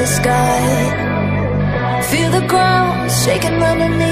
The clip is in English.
the sky. Feel the ground shaking underneath.